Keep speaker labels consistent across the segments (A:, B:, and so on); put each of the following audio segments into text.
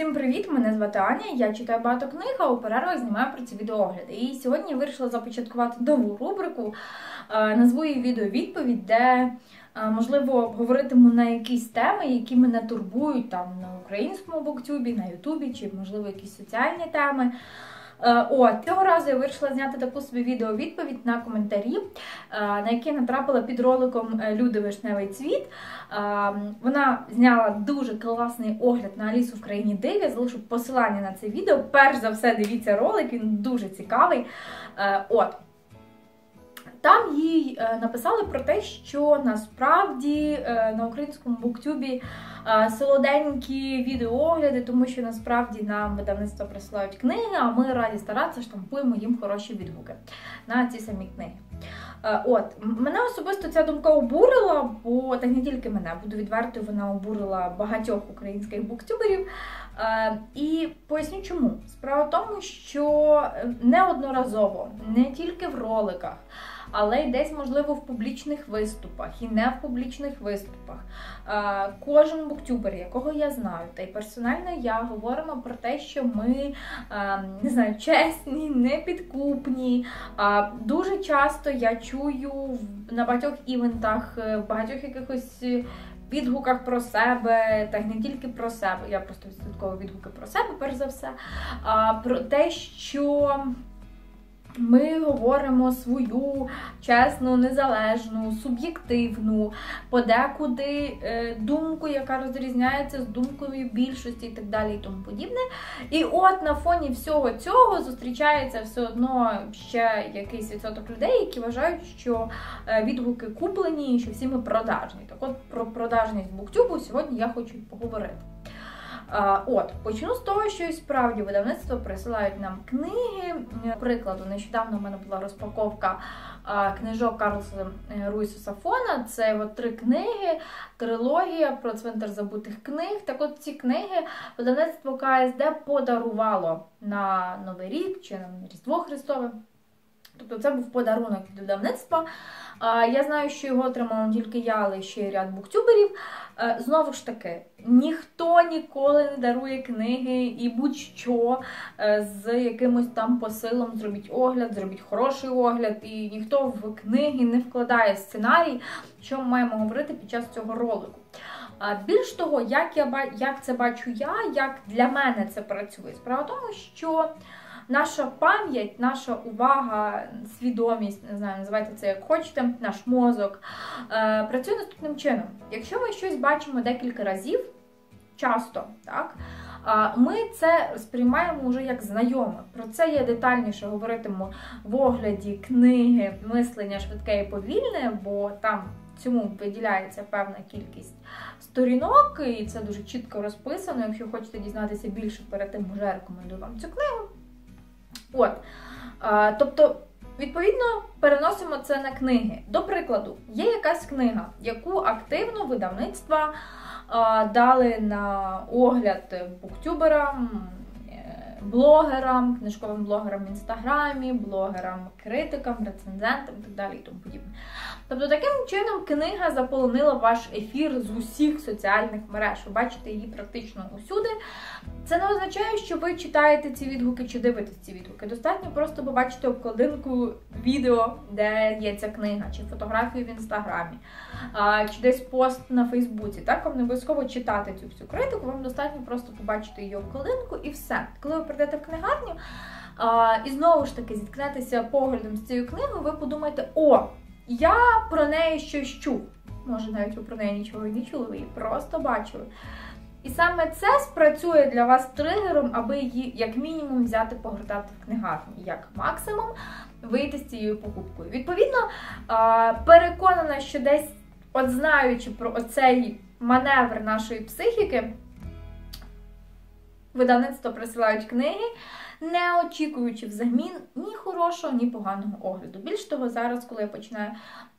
A: Всім привіт! Мене звати Аня. Я читаю багато книг, а у перервах знімаю про ці відеоогляди. І сьогодні я вирішила започаткувати нову рубрику. Е, Назву її відеовідповідь, де е, можливо говоритиму на якісь теми, які мене турбують там на українському буктюбі, на Ютубі, чи можливо якісь соціальні теми. Е, От, цього разу я вирішила зняти таку собі відео-відповідь на коментарі, е, на яке натрапила під роликом е, Люди Вишневий цвіт. Вона зняла дуже класний огляд на Алісу в країні Диві. Залишу посилання на це відео. Перш за все, дивіться ролик, він дуже цікавий. От. Там їй е, написали про те, що насправді е, на українському буктюбі е, солоденькі відеоогляди, тому що насправді нам видавництва присилають книги, а ми раді старатися штампуємо їм хороші відгуки на ці самі книги. От, мене особисто ця думка обурила, бо так не тільки мене, буду відвертою, вона обурила багатьох українських буктюберів. І поясню чому. Справа в тому, що неодноразово, не тільки в роликах, але й десь, можливо, в публічних виступах і не в публічних виступах. Кожен буктюбер, якого я знаю, та й персонально я говоримо про те, що ми не знаю, чесні, непідкупні. Дуже часто я чую на багатьох івентах, е, в багатьох якихось. е, Відгуках про себе, та й не тільки про себе, я просто відслідковую відгуки про себе, перш за все. Про те, що ми говоримо свою чесну, незалежну, суб'єктивну, подекуди е, думку, яка розрізняється з думкою більшості і так далі, і тому подібне. І от на фоні всього цього зустрічається все одно ще якийсь відсоток людей, які вважають, що е, відгуки куплені і що всі ми продажні. Так от про продажність буктюбу сьогодні я хочу поговорити. От, почну з того, що і справді видавництво присилають нам книги. Е, Прикладу, нещодавно в мене була розпаковка книжок Карлса е, Руйса Сафона. Це от три книги, трилогія про цвинтар забутих книг. Так от ці книги видавництво КСД подарувало на Новий рік чи на Різдво Христове. Тобто це був подарунок від видавництва. Я знаю, що його отримала не тільки я, але ще й ряд буктюберів. Е, Знову ж таки, ніхто ніколи не дарує книги і будь-що е, з якимось там посилом зробіть огляд, зробіть хороший огляд, і ніхто в книги не вкладає сценарій, що ми маємо говорити під час цього ролику. Більш того, як я як це бачу я, як для мене це працює. Справа в тому, що наша пам'ять, наша увага, свідомість, не знаю, називайте це як хочете, наш мозок е, працює наступним чином. Якщо ми щось бачимо декілька разів, часто, так, ми це сприймаємо вже як знайоме. Про це я детальніше говоритиму в огляді книги Мислення швидке і повільне, бо там цьому виділяється певна кількість сторінок, і це дуже чітко розписано. Якщо хочете дізнатися більше перед тим, вже рекомендую вам цю книгу. От. А, тобто, відповідно, переносимо це на книги. До прикладу, є якась книга, яку активно видавництва а, дали на огляд буктюберам, блогерам, книжковим блогерам в інстаграмі, блогерам, критикам, рецензентам і так далі і тому подібне. Тобто, таким чином книга заполонила ваш ефір з усіх соціальних мереж. Ви бачите її практично усюди. Це не означає, що ви читаєте ці відгуки чи дивитесь ці відгуки. Достатньо просто побачити обкладинку відео, де є ця книга, чи фотографію в інстаграмі, чи десь пост на Фейсбуці. Так, вам не обов'язково читати цю всю критику, вам достатньо просто побачити її обкладинку і все. Коли ви прийдете в книгарню і знову ж таки зіткнетеся поглядом з цією книгою, ви подумаєте, о, я про неї щось чув. Може, навіть ви про неї нічого і не чули, ви її просто бачили. І саме це спрацює для вас тригером, аби її як мінімум взяти погортати в книгарні, як максимум вийти з цією покупкою. Відповідно, переконана, що десь, от знаючи про оцей маневр нашої психіки, видавництво присилають книги. Не очікуючи взамін ні хорошого, ні поганого огляду. Більш того, зараз, коли я починаю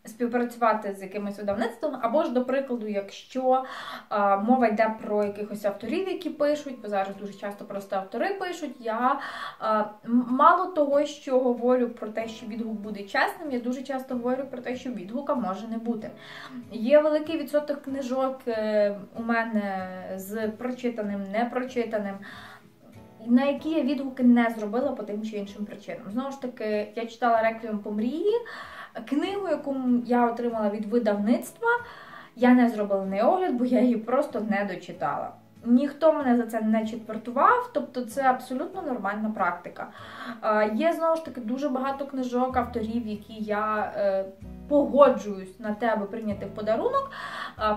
A: співпрацювати з якимось видавництвом, або ж, до прикладу, якщо а, мова йде про якихось авторів, які пишуть, бо зараз дуже часто просто автори пишуть, я а, мало того, що говорю про те, що відгук буде чесним, я дуже часто говорю про те, що відгука може не бути. Є великий відсоток книжок е, у мене з прочитаним, непрочитаним. На які я відгуки не зробила по тим чи іншим причинам. Знову ж таки, я читала Реквієм по мрії. Книгу, яку я отримала від видавництва, я не зробила неї огляд, бо я її просто не дочитала. Ніхто мене за це не четвертував, тобто це абсолютно нормальна практика. Є знову ж таки дуже багато книжок, авторів, які я е, погоджуюсь на те, аби прийняти в подарунок,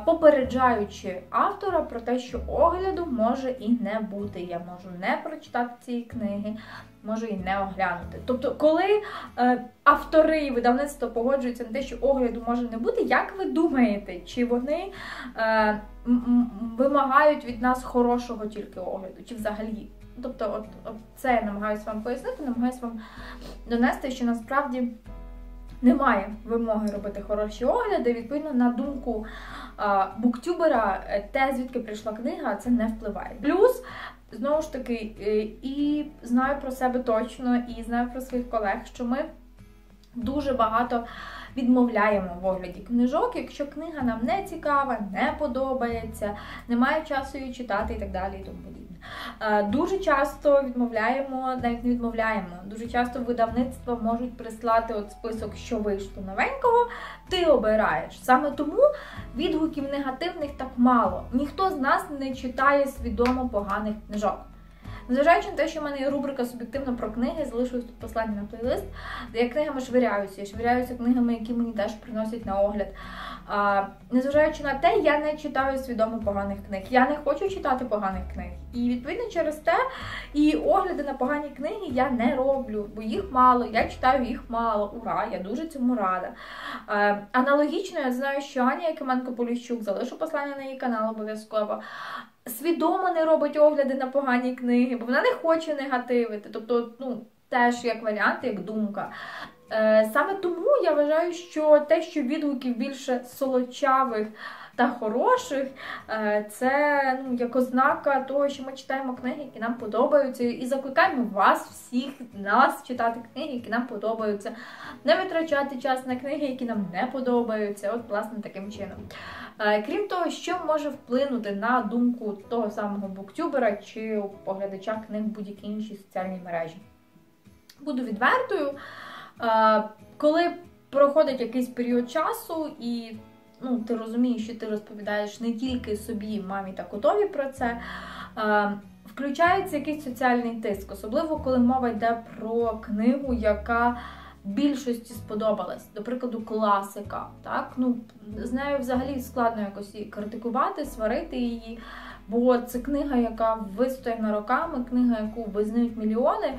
A: попереджаючи автора про те, що огляду може і не бути. Я можу не прочитати цієї книги, можу і не оглянути. Тобто, коли е, автори і видавництво погоджуються на те, що огляду може не бути, як ви думаєте, чи вони е, вимагають від нас хорошого тільки огляду, чи взагалі? Тобто, от, от це я намагаюся вам пояснити, намагаюся вам донести, що насправді немає вимоги робити хороші огляди. Відповідно, на думку а, буктюбера, е, те, звідки прийшла книга, це не впливає. Плюс, знову ж таки, е, і знаю про себе точно, і знаю про своїх колег, що ми дуже багато. Відмовляємо в огляді книжок, якщо книга нам не цікава, не подобається, немає часу її читати і так далі. і тому подібне. Е, дуже часто відмовляємо, навіть не відмовляємо. Дуже часто видавництва можуть прислати от список, що вийшло новенького, ти обираєш. Саме тому відгуків негативних так мало. Ніхто з нас не читає свідомо поганих книжок. Незважаючи на те, що в мене є рубрика суб'єктивно про книги, залишилось тут послання на плейлист, я книгами швиряюся. Я швиряюся книгами, які мені теж приносять на огляд. Незважаючи на те, я не читаю свідомо поганих книг. Я не хочу читати поганих книг. І відповідно через те і огляди на погані книги я не роблю, бо їх мало, я читаю їх мало. Ура! Я дуже цьому рада. А, аналогічно, я знаю, що Аня Якименко Поліщук, залишу послання на її канал обов'язково свідомо не робить огляди на погані книги, бо вона не хоче негативити. Тобто, ну, теж як варіант, як думка. Е, Саме тому я вважаю, що те, що відгуків більше солочавих та хороших, е, це ну, як ознака того, що ми читаємо книги, які нам подобаються, і закликаємо вас, всіх нас читати книги, які нам подобаються, не витрачати час на книги, які нам не подобаються. От, власне, таким чином. Е, крім того, що може вплинути на думку того самого буктюбера чи поглядача книг будь-якій іншій соціальній мережі. Буду відвертою, е, коли проходить якийсь період часу, і ну, ти розумієш, що ти розповідаєш не тільки собі, мамі та котові про це. Включається якийсь соціальний тиск, особливо коли мова йде про книгу, яка більшості сподобалась. До прикладу, класика. Так? Ну, З нею взагалі складно якось її критикувати, сварити її. Бо це книга, яка вистояна роками, книга, яку визнають мільйони.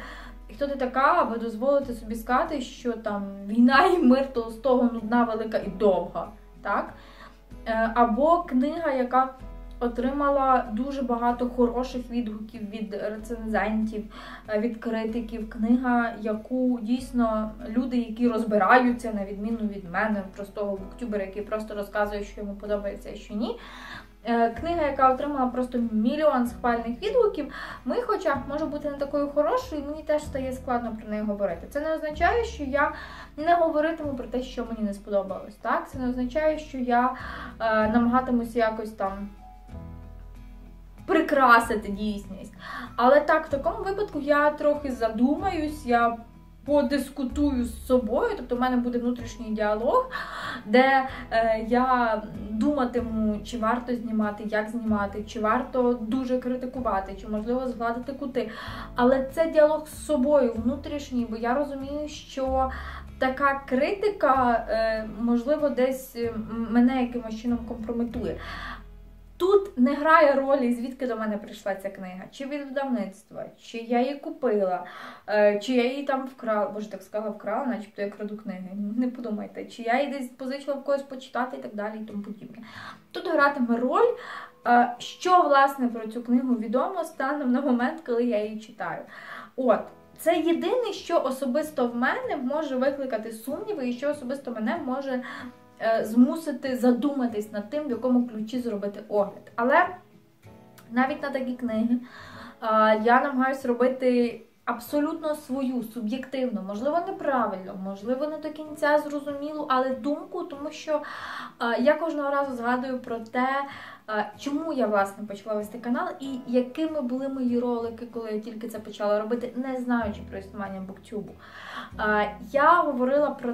A: І хто ти така, аби дозволити собі сказати, що там війна і мир Толстого нудна, велика і довга. Так? Е, або книга, яка Отримала дуже багато хороших відгуків від рецензентів, е, від критиків. Книга, яку дійсно люди, які розбираються, на відміну від мене, простого буктюбера, який просто розказує, що йому подобається, а що ні. Е, книга, яка отримала просто мільйон схвальних відгуків, ми, хоча може бути не такою хорошою, і мені теж стає складно про неї говорити. Це не означає, що я не говоритиму про те, що мені не сподобалось. Так, це не означає, що я е, намагатимуся якось там прикрасити дійсність. Але так, в такому випадку я трохи задумаюсь, я подискутую з собою, тобто в мене буде внутрішній діалог, де е, я думатиму, чи варто знімати, як знімати, чи варто дуже критикувати, чи можливо згладити кути. Але це діалог з собою внутрішній, бо я розумію, що. Така критика, е, можливо, десь мене якимось чином компрометує. Тут не грає ролі, звідки до мене прийшла ця книга, чи від видавництва, чи я її купила, е, чи я її там вкрала, боже, так сказала, вкрала, начебто я краду книги. Не подумайте, чи я її десь позичила в когось почитати і так далі і тому подібне. Тут гратиме роль Е, Що, власне, про цю книгу відомо станом на момент, коли я її читаю? От, це єдине, що особисто в мене може викликати сумніви, і що особисто мене може змусити задуматись над тим, в якому ключі зробити огляд. Але навіть на такі книги е, я намагаюся робити абсолютно свою, суб'єктивну, можливо, неправильно, можливо, не до кінця зрозумілу, але думку, тому що е, я кожного разу згадую про те, е, чому я власне почала вести канал і якими були мої ролики, коли я тільки це почала робити, не знаючи про існування буктюбу. Я говорила про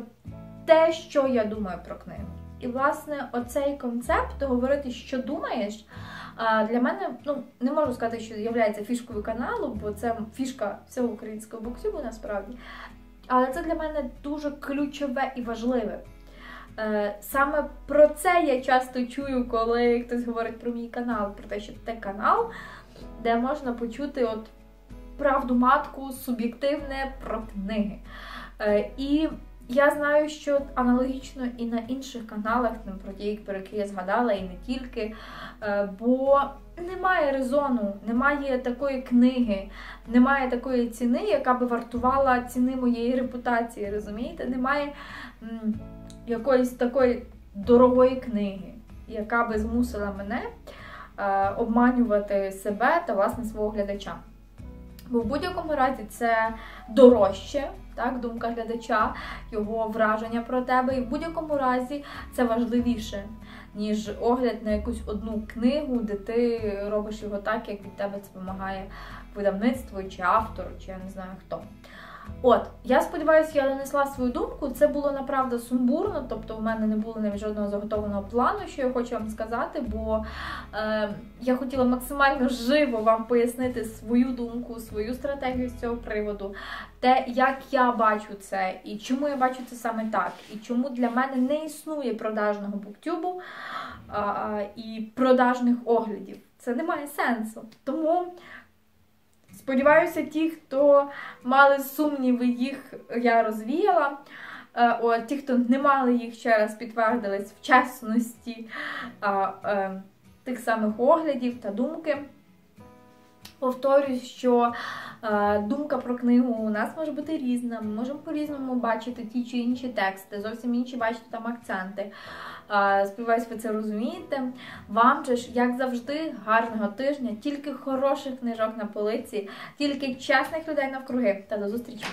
A: те, що я думаю про книгу. І, власне, оцей концепт говорити, що думаєш. Для мене ну не можу сказати, що є фішкою каналу, бо це фішка всього українського буктюбу насправді. Але це для мене дуже ключове і важливе. Е, Саме про це я часто чую, коли хтось говорить про мій канал, про те, що це канал, де можна почути от правду матку, суб'єктивне про книги. Е, І я знаю, що аналогічно і на інших каналах, ну, про ті, про які я згадала, і не тільки. Е, бо немає резону, немає такої книги, немає такої ціни, яка би вартувала ціни моєї репутації. Розумієте? Немає якоїсь такої дорогої книги, яка би змусила мене е, обманювати себе та власне свого глядача. Бо в будь-якому разі це дорожче, так, думка глядача, його враження про тебе, і в будь-якому разі це важливіше, ніж огляд на якусь одну книгу, де ти робиш його так, як від тебе це вимагає видавництво, чи автор, чи я не знаю хто. От, я сподіваюся, я донесла свою думку. Це було направда сумбурно, тобто в мене не було навіть жодного заготовленого плану, що я хочу вам сказати, бо е, я хотіла максимально живо вам пояснити свою думку, свою стратегію з цього приводу, те, як я бачу це, і чому я бачу це саме так, і чому для мене не існує продажного буктюбу а, і продажних оглядів. Це не має сенсу. Тому. Сподіваюся, ті, хто мали сумніви, їх я розвіяла. От, ті, хто не мали їх ще раз підтвердились в чесності а, а, тих самих оглядів та думки. Повторюсь, що е, думка про книгу у нас може бути різна. Ми можемо по-різному бачити ті чи інші тексти, зовсім інші бачити там акценти. Е, сподіваюсь, ви це розумієте. Вам же ж, як завжди, гарного тижня, тільки хороших книжок на полиці, тільки чесних людей навкруги. Та до зустрічі!